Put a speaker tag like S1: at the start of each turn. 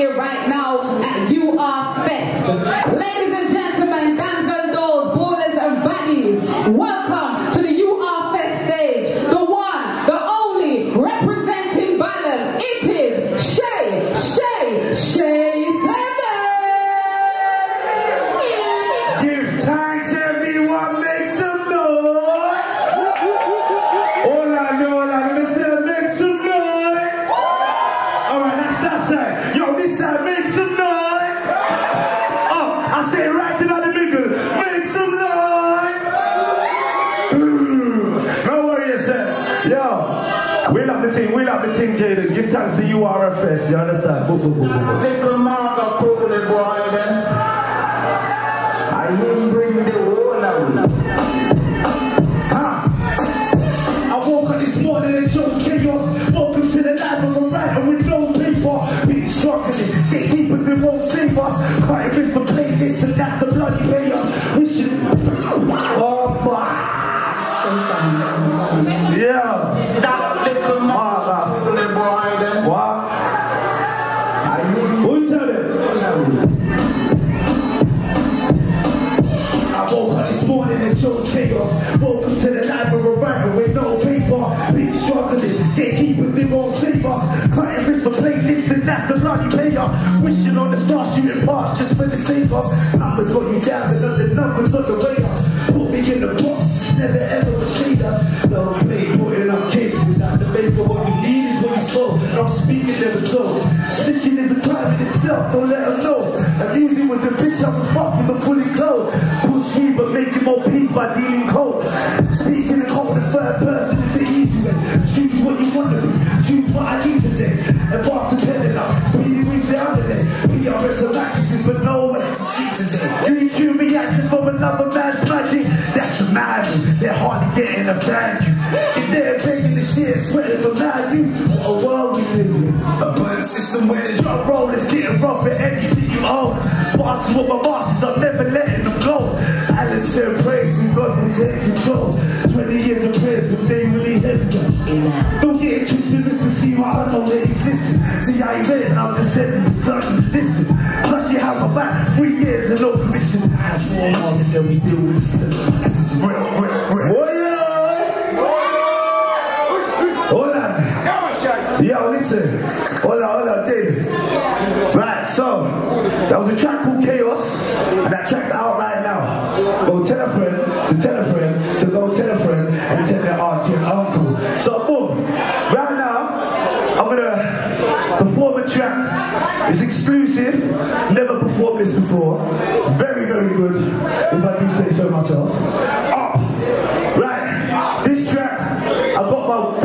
S1: here right now. That side. Yo, this side, make some noise. Oh, I say right in the middle, make some noise. No worry yourself. Yo, we love the team, we love the team, Jaden. Give thanks to URFS, you understand? Boom, boom, boom, boom.
S2: Little Mark Crowley boy then. I him bring the whole out.
S1: I woke up this morning and chose chaos. Welcome to the life of a writer gatekeepers they won't save us. Cutting wrist for playlists and that's the bloody. Oh my. Yeah.
S2: That little Mark Crowley boy then.
S1: What?
S2: I
S1: Who tell them? I woke up this morning and chose chaos. Welcome to the life of a writer with no paper. Been struggling, gatekeepers they won't save us. Cutting wrist for playlists and that's the bloody payer. Wishing on the stars shooting past just for the sake of numbers got you down and the numbers on the radar. Put me in the box, never ever a trader. No play, putting up cases without the paper. What you need is what you sold. I'm speaking never told. Snitching is a crime in itself, don't let them know. I'm easy with the bitch I was fucking but fully clothed. Push me but make making more peace by dealing cold. Speaking in cold the third person is the easy way. Choose what you want to be, choose what I need today. Getting a thank you. And they're begging the shit, sweating for mad you. What a world we live in. A burnt system where the drug roll is hitting rough at anything you own. Bosses with my bosses, I'm never letting them go. Alice said praise and God will take control. 20 years of but they really hesitant. Don't get it twisted, just to see why I know they exist. See, I ain't ready, and I'm just you stuff listen. Plus, you have my back, three years and no permission. Have four more and then we deal with Yo, listen. Hold on, hold on, Jaden. Right, so that was a track called Chaos, and that track's out right now. Go tell a friend to tell a friend to go tell a friend and tell their auntie and uncle. So boom, right now I'm gonna perform a track. It's exclusive. Never performed this before. Very, very good, if I do say so myself. Up. Right. This track, I got my